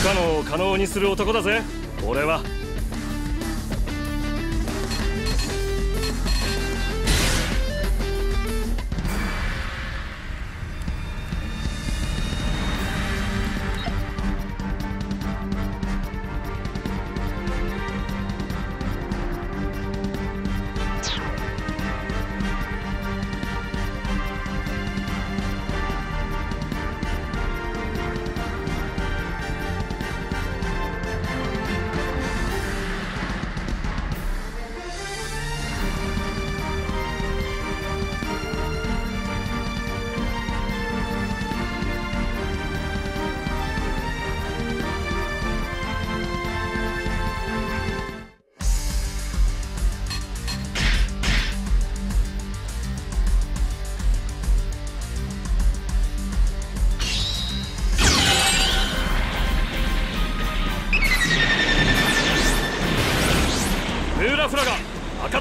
不可能を可能にする男だぜ。俺は。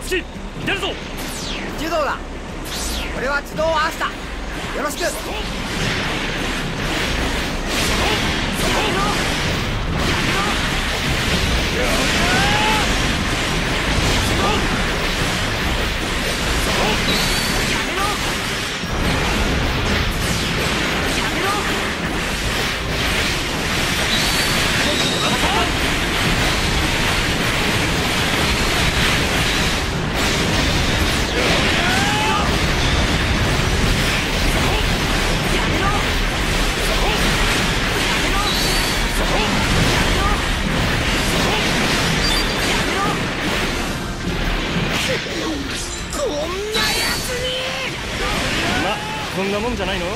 暁出るぞ。柔道だ。俺は自動を合わせた。よろしく。じゃないの？ぼ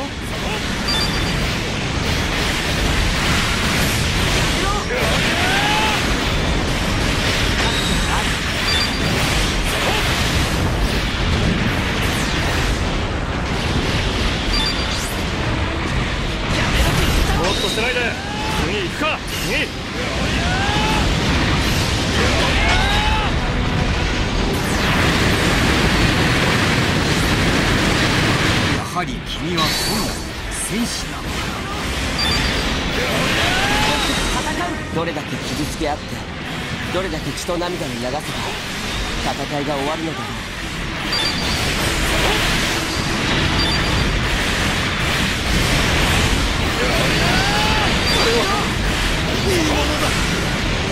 君は本来戦士なのどれだけ傷つけ合ってどれだけ血と涙を流せば戦いが終わるのだろう。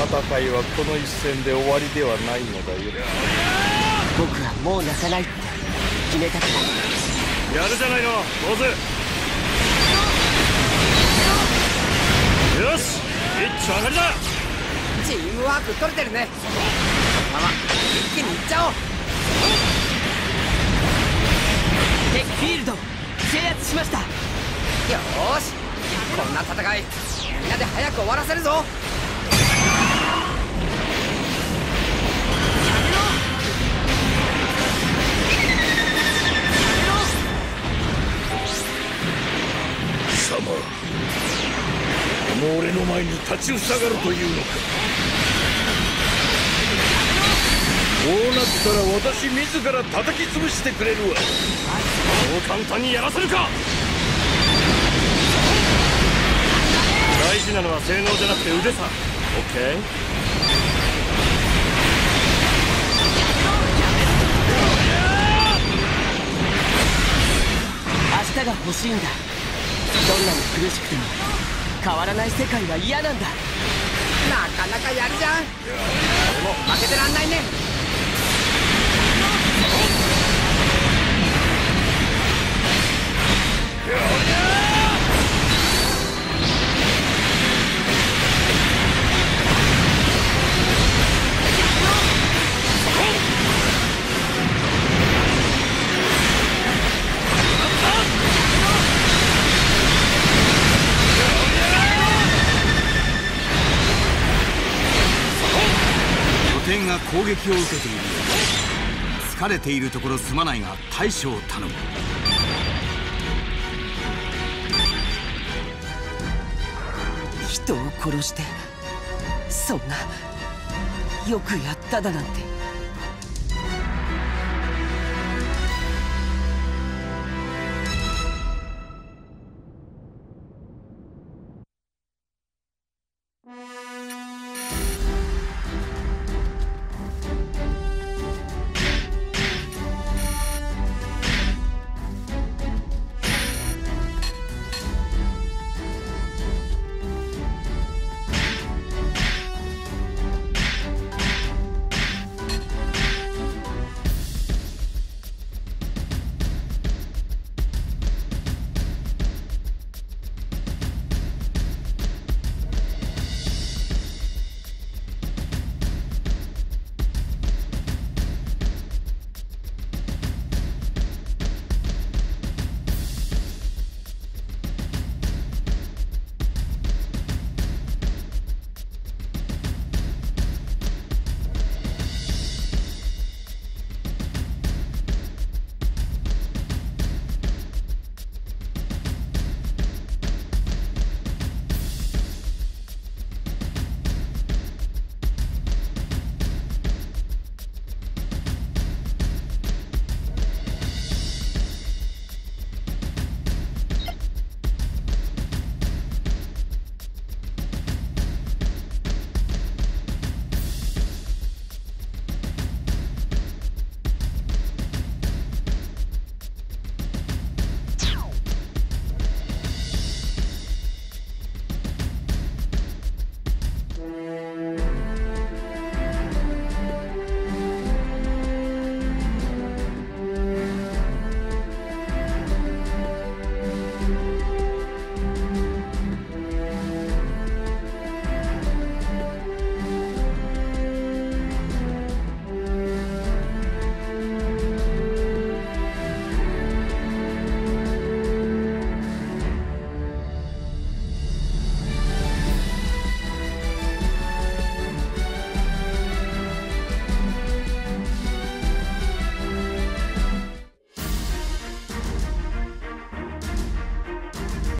戦いはこの一戦で終わりではないのだよ僕はもう。泣かないって決めたからやるじゃないの坊主。よし一丁上がりだ。チームワーク取れてるね。このまま一気にいっちゃおう。テックフィールド制圧しました。よーしこんな戦いみんなで早く終わらせるぞの前に立ちふさがるというのか。こうなったら私自ら叩き潰してくれるわ。そう簡単にやらせるか。大事なのは性能じゃなくて腕さ。オッケー。明日が欲しいんだ。どんなに苦しくても。変わらない世界は嫌なんだ。なかなかやるじゃん。俺も負けてらんないね。攻撃を受けている。よう疲れているところすまないが大将を頼む。人を殺してそんなよくやっただなんて。